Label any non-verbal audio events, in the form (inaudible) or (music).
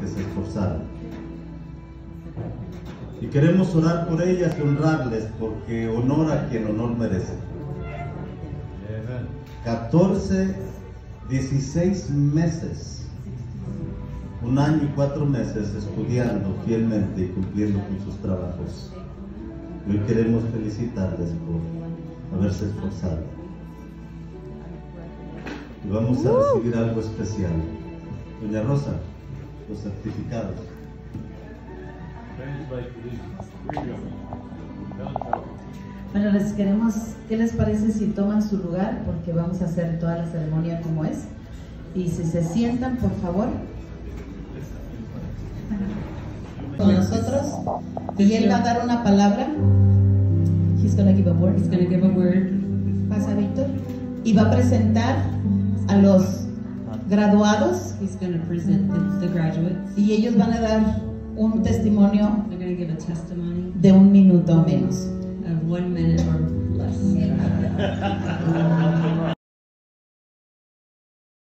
que se esforzaron. Y queremos orar por ellas y honrarles porque honor a quien honor merece. 14, 16 meses, un año y cuatro meses estudiando fielmente y cumpliendo con sus trabajos. Hoy queremos felicitarles por haberse esforzado. Y vamos a recibir algo especial. Doña Rosa, los certificados. Bueno, les queremos, ¿qué les parece si toman su lugar? Porque vamos a hacer toda la ceremonia como es. Y si se sientan, por favor. Con nosotros. Y él va a dar una palabra. He's gonna give a word. He's going to give a word. Pasa, Víctor. Y va a presentar a los graduados. He's going to present the, the graduates. Y ellos van a dar un testimonio They're going to give a testimony de un minuto o menos. of one minute or less. (laughs)